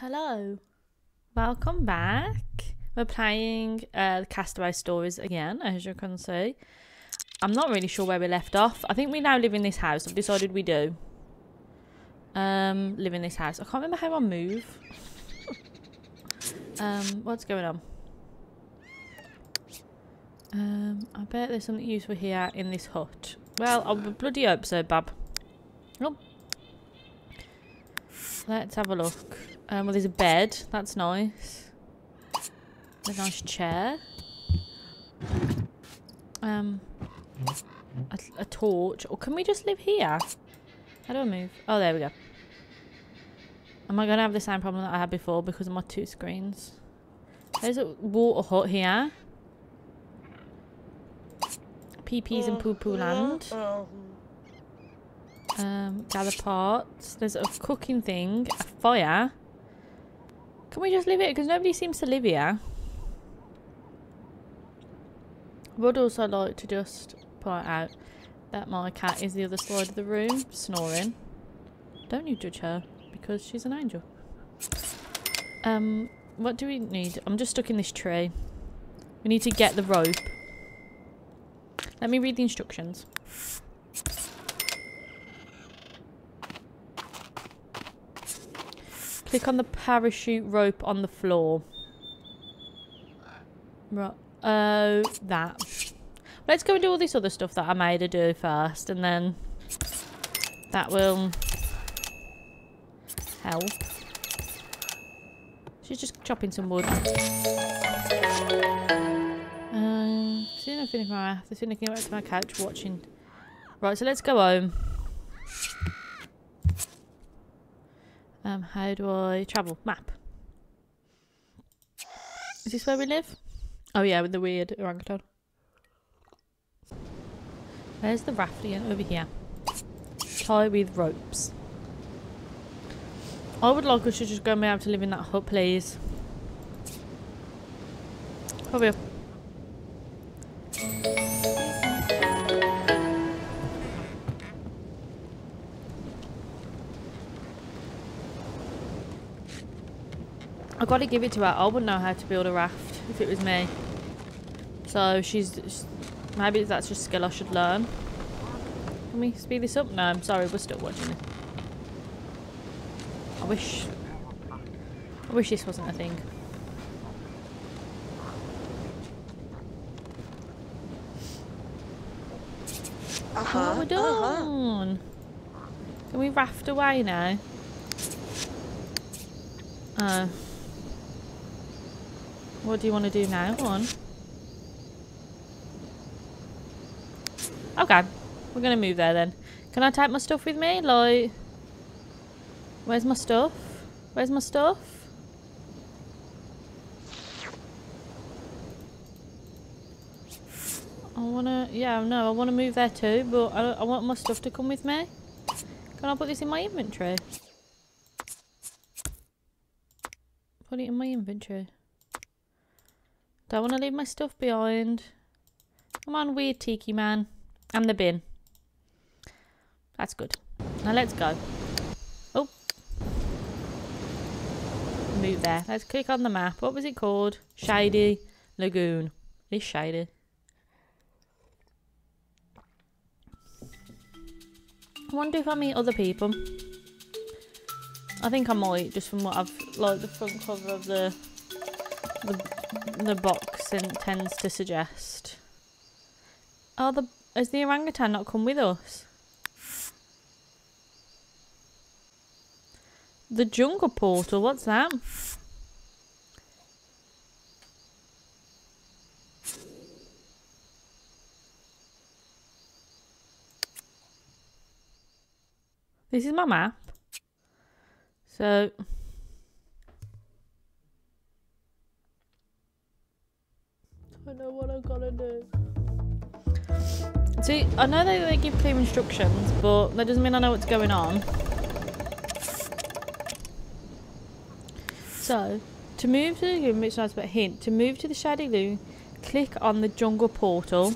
Hello. Welcome back. We're playing uh, Castaway Stories again, as you can see. I'm not really sure where we left off. I think we now live in this house. I've decided we do. Um, live in this house. I can't remember how I move. um, what's going on? Um, I bet there's something useful here in this hut. Well, I would bloody hope so, Bob. Oh. Let's have a look. Um, well, there's a bed. That's nice. A nice chair. Um, a, a torch. Or can we just live here? How do I move? Oh, there we go. Am I going to have the same problem that I had before because of my two screens? There's a water hut here. Pee-pees and poo-poo land. Um, gather parts. There's a cooking thing. A fire. Can we just leave it? Because nobody seems to live here. Would also like to just point out that my cat is the other side of the room, snoring. Don't you judge her, because she's an angel. Um, what do we need? I'm just stuck in this tree. We need to get the rope. Let me read the instructions. Click on the parachute rope on the floor. Right. Oh, that. Let's go and do all this other stuff that I made her do first, and then that will help. She's just chopping some wood. Um, seeing nothing in my mouth. Seeing looking back to my couch watching. Right, so let's go home. Um, how do I travel? Map. Is this where we live? Oh yeah, with the weird orangutan. There's the raft again? over here. Tie with ropes. I would like us to just go and be able to live in that hut, please. Over here. I gotta give it to her. I wouldn't know how to build a raft if it was me. So she's, maybe that's just a skill I should learn. Can we speed this up? No, I'm sorry, we're still watching it. I wish, I wish this wasn't a thing. Uh Oh, huh. we're done. Can we raft away now? Oh. What do you want to do now? Go on. Okay. We're going to move there then. Can I take my stuff with me? Like... Where's my stuff? Where's my stuff? I wanna, yeah, no, I wanna move there too, but I, I want my stuff to come with me. Can I put this in my inventory? Put it in my inventory. Don't want to leave my stuff behind. Come on, weird tiki man. And the bin. That's good. Now let's go. Oh. Move there. Let's click on the map. What was it called? Shady Lagoon. It's shady. I wonder if I meet other people. I think I might, just from what I've like the front cover of the the, the box and tends to suggest. Oh, the has the orangutan not come with us? The jungle portal. What's that? This is my map. So I know what I'm gonna do. See, I know that they give clear instructions, but that doesn't mean I know what's going on. So, to move to the lagoon, which nice but hint, to move to the shady lagoon, click on the jungle portal.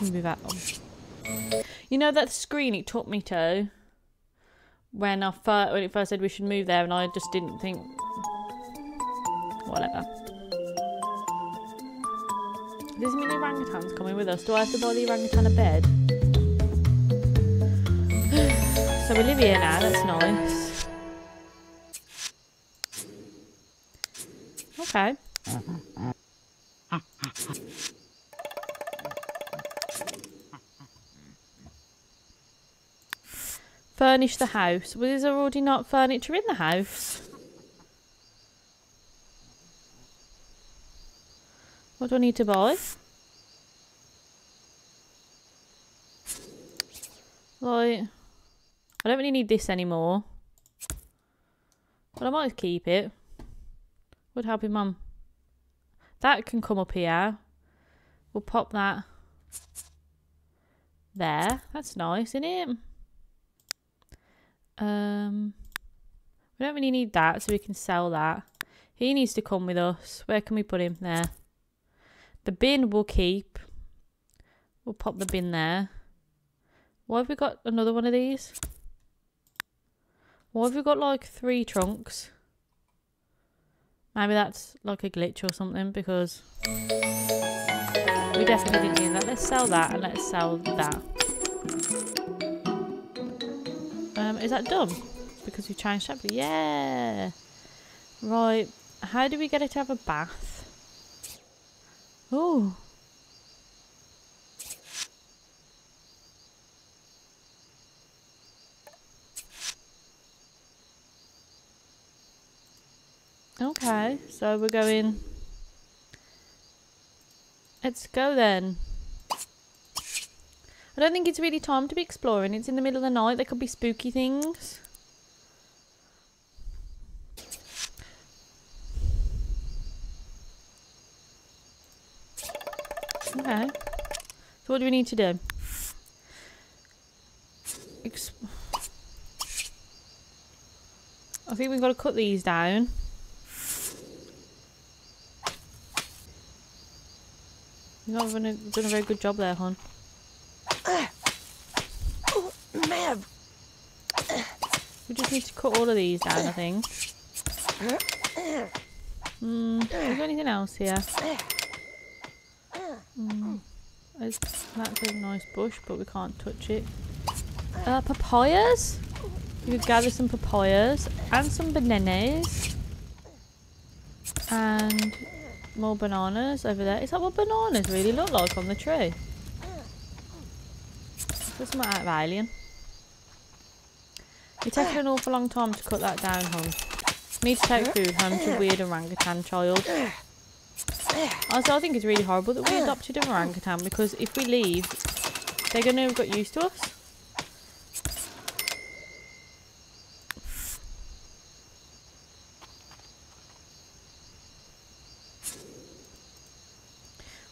Move that. You know that screen it took me to? when I first, when it first said we should move there, and I just didn't think. Whatever. There's many orangutans coming with us. Do I have to buy the orangutan a bed? so we live here now. That's nice. Okay. Furnish the house. Well, is there already not furniture in the house? What do I need to buy? Like, I don't really need this anymore. But I might keep it. Would help your mum. That can come up here. We'll pop that there. That's nice, isn't it? Um, we don't really need that, so we can sell that. He needs to come with us. Where can we put him? There. The bin we'll keep. We'll pop the bin there. Why have we got another one of these? Why have we got like three trunks? Maybe that's like a glitch or something because we definitely didn't need that. Let's sell that and let's sell that. Um, is that done? Because we changed chapter. Yeah. Right. How do we get it to have a bath? Oh. Okay, so we're going... Let's go then. I don't think it's really time to be exploring. It's in the middle of the night. There could be spooky things. Okay. So what do we need to do? I think we've got to cut these down. You've not done a, a very good job there, hon. We just need to cut all of these down, I think. Hmm, is there anything else here? Mm, that's a nice bush, but we can't touch it. Uh, papayas? You could gather some papayas and some bananas. And more bananas over there. Is that what bananas really look like on the tree? This might out of alien. It takes an awful long time to cut that down, hon. Need to take food home to weird orangutan child. Also, I think it's really horrible that we ah. adopted an orangutan because if we leave, they're going to have got used to us.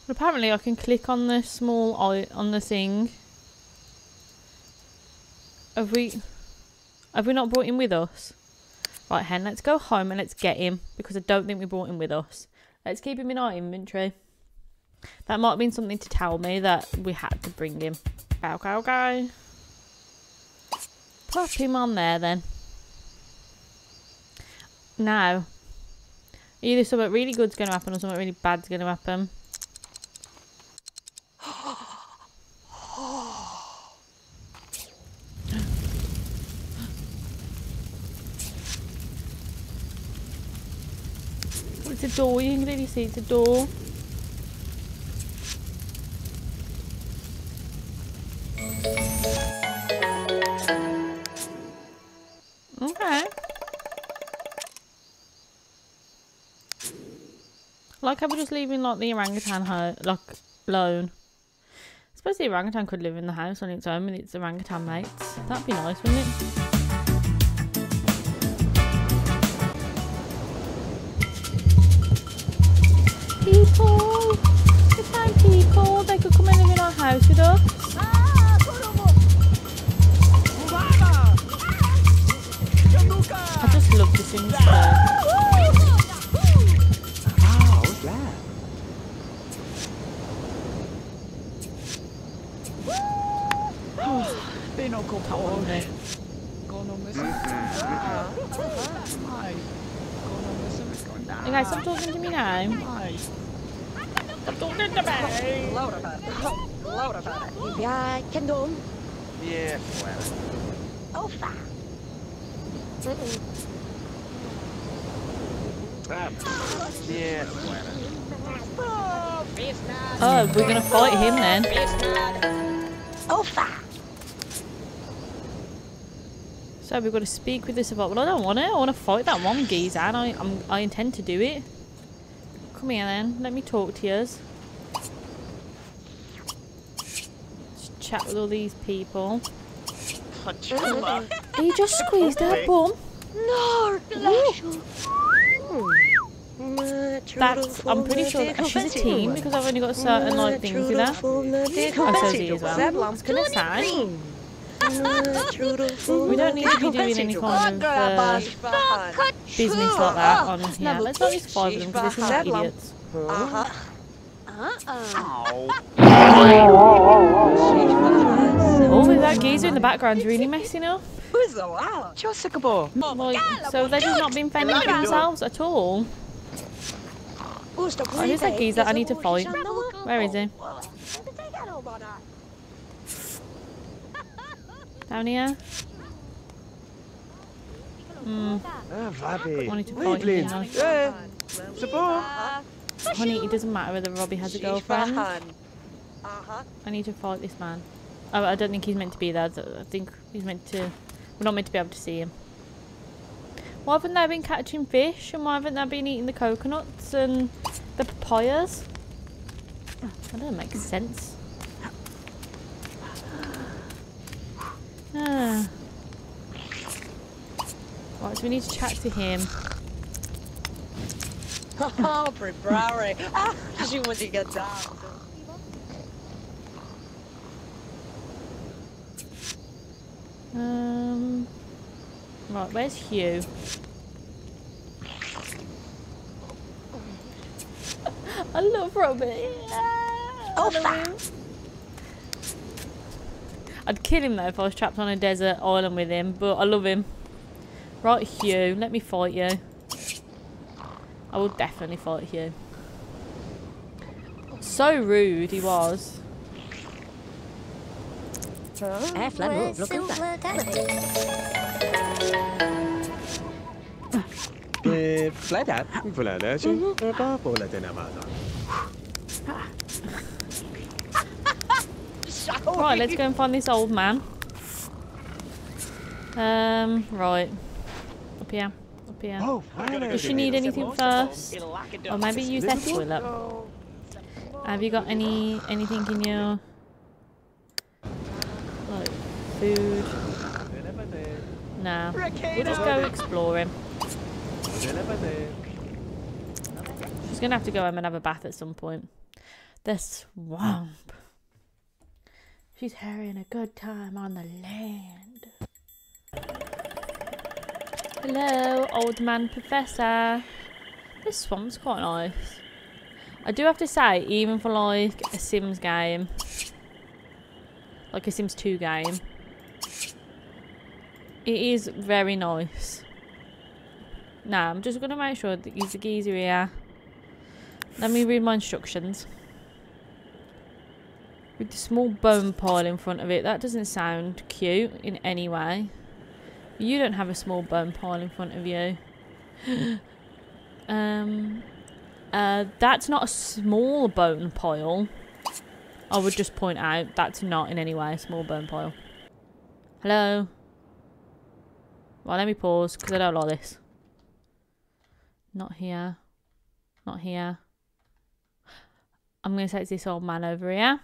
But apparently I can click on the small eye on the thing. Have we have we not brought him with us? Right, Hen, let's go home and let's get him because I don't think we brought him with us. Let's keep him in our inventory. That might have been something to tell me that we had to bring him. Okay, okay. Plop him on there then. Now, either something really good's going to happen or something really bad's going to happen. It's a door, you can clearly see it's a door. Okay. Like I was just leaving like the orangutan like alone. I suppose the orangutan could live in the house on its own with its orangutan mates. That'd be nice, wouldn't it? Kendom. Yeah. Ah, yeah. Oh, we're gonna fight him then. Ofa. So we've got to speak with this about. Well, I don't want to. I want to fight that one geezer, and I, I'm, I intend to do it. Come here then. Let me talk to yours. Just chat with all these people. He just squeezed her bum. No, That's. I'm pretty sure that she's a team because I've only got certain like things with her. Oh, so he as well. I was gonna say. We don't need to be doing any kind of uh, business like that on here. Let's not just five of them because they're idiots. Oh, that geezer in the background's really messing up. Who's the wow? Like, so they've just not been fending for themselves at all. Oh, here's that geezer I need to fight. Where is he? Down here? Hmm. Ah, vabbè. Wanted to fight him, Evelyn. You know. Support? Honey, it doesn't matter whether Robbie has a girlfriend. I need to fight this man. Oh, I don't think he's meant to be there. I think he's meant to... We're not meant to be able to see him. Why haven't they been catching fish? And why haven't they been eating the coconuts and the papayas? That doesn't make sense. Ah. Right, so we need to chat to him. Oh, preparare. Ah, she wants to get down. Um, right, where's Hugh? I love Robbie. Oh, love. I'd kill him though if I was trapped on a desert island with him, but I love him. Right, Hugh, let me fight you. I will definitely fight you. So rude he was. Eh, Flamu, look at that. Eh, flat Fulana, sì. Eh, papo. Right, let's go and find this old man. Um, right. Up here. Up here. Oh. Does she need anything first? Or maybe use that toilet. Have you got any anything in your like food? Nah. We'll just go exploring. She's gonna have to go home and have a bath at some point. The swamp. She's having a good time on the land. Hello, old man professor. This swamp's quite nice. I do have to say, even for like a Sims game, like a Sims 2 game, it is very nice. Now, I'm just going to make sure that use the geezer here. Let me read my instructions. With the small bone pile in front of it, that doesn't sound cute in any way. You don't have a small bone pile in front of you. um, uh, that's not a small bone pile. I would just point out that's not in any way a small bone pile. Hello? Well, let me pause because I don't like this. Not here. Not here. I'm going to take this old man over here.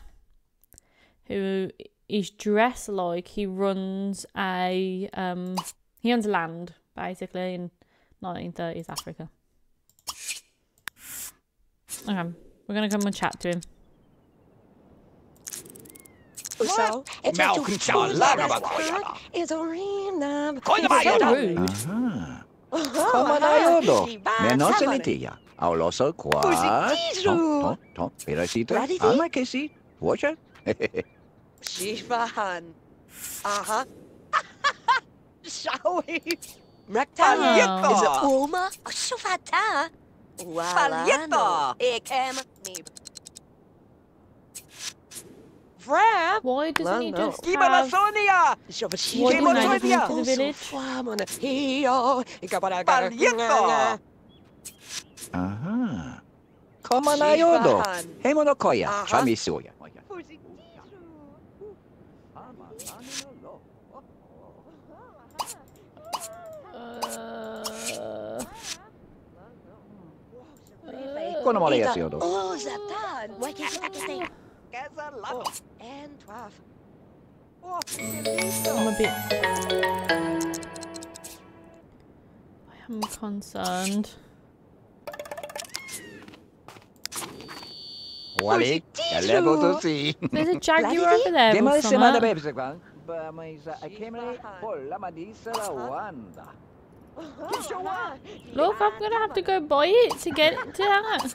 Who is dressed like he runs a... Um, he owns land, basically, in 1930s Africa. Okay, we're going to come and chat to him. So, it's Mel a kun saa lagava restaurant. It's a arena. Koita So vajata. rude. Komodajodo. Menoselitiä. Auloso kuat. Positivo. Ton, ton, pirasita. Raditi? Alma kesi. Watcha. Shishbahan. Aha. Shawi. Oh. Rectangle. Is it Wow. Uma? Shufata. Paljetto! Ik hem niet. Frab! Why doesn't he No, no. just Gimana have... Sonia? Zo wat Why didn't they just Sonia. move to the village? Male yes yodo. Oh, Zatan. Wat je zeggen? En twaalf. I'm a bit... I am concerned. Wali. Level to see. There's a jaguar over there Dema with sema da some... bebse kwan. Ba mai sa akemre polla madisa wanda. Look, I'm gonna have to go buy it to get it to that.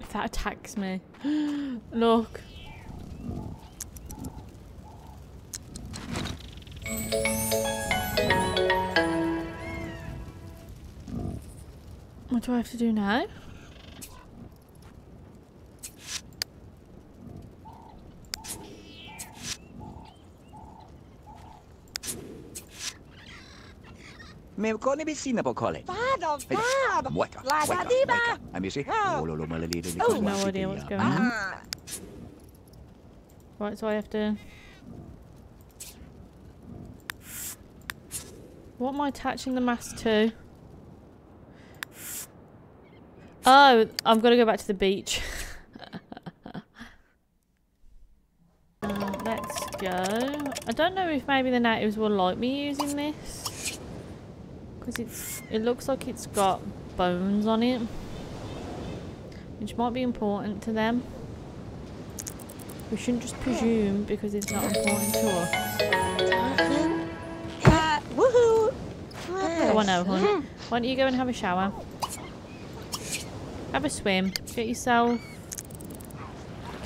If that attacks me. Look. What do I have to do now? Me koni bisina po kole. Vader, Fab. Waka. La waka, da di ba? waka. Ami si. Oh. Olo lo malali li Oh, no idea what's going on. Ah. Right, so I have to. What am I attaching the mast to? Oh, I'm gonna go back to the beach. Um, let's go. I don't know if maybe the natives will like me using this. Because it's it looks like it's got bones on it. Which might be important to them. We shouldn't just presume because it's not important to us. On now, hon. Why don't you go and have a shower? Have a swim. Get yourself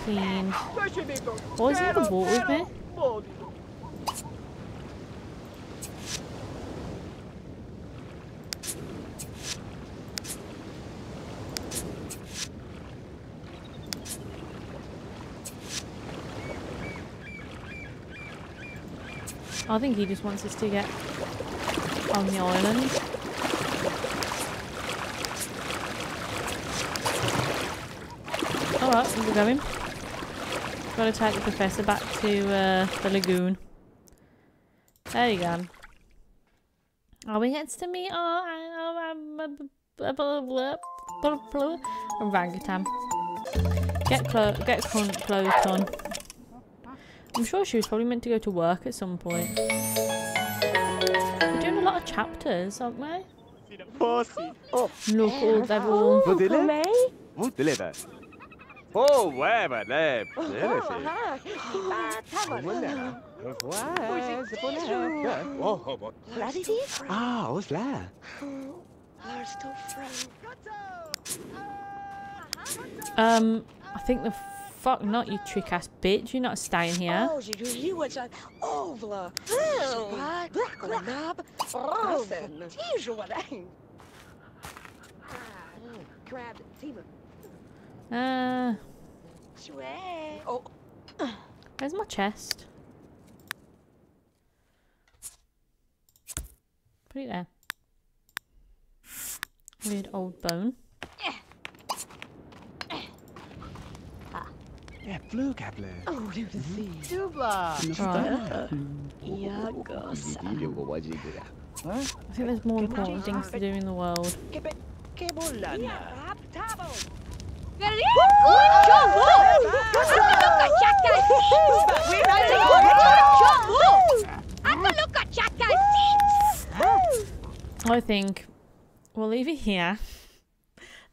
cleaned. Why is he in the water with me? I think he just wants us to get on the island. Alright, we're going. Gotta take the professor back to uh, the lagoon. There you go. Oh, we gets to meet our orangutan. Get clo get cl clothes on. I'm sure she was probably meant to go to work at some point. Chapters, aren't we? Pussy. Look, all they're all. Vad är det? Vad är det? Åh, vad är det? Det är det fint. Ah, hos lä. Um, I think the fuck not, you trick ass bitch. You're not staying here. Oh, you you was a ovla. Black on a knob. Here's what I. Grabbed Tima. Uh, Swear. Oh, where's my chest? Put it there. Weird old bone. Ja, flugkapple. oh, du see. Right. Yagos. I think there's more important things to do in the world. Yeah, tabo. I think we'll leave it here.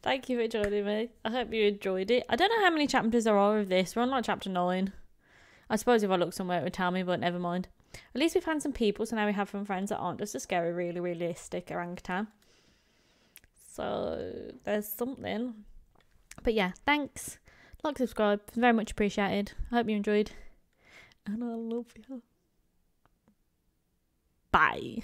Thank you for joining me. I hope you enjoyed it. I don't know how many chapters there are of this. We're on like chapter 9. I suppose if I look somewhere it would tell me, but never mind. At least we found some people, so now we have some friends that aren't just a scary, really realistic orangutan. So there's something. But yeah, thanks. like, subscribe, very much appreciated. I hope you enjoyed, and I love you. Bye.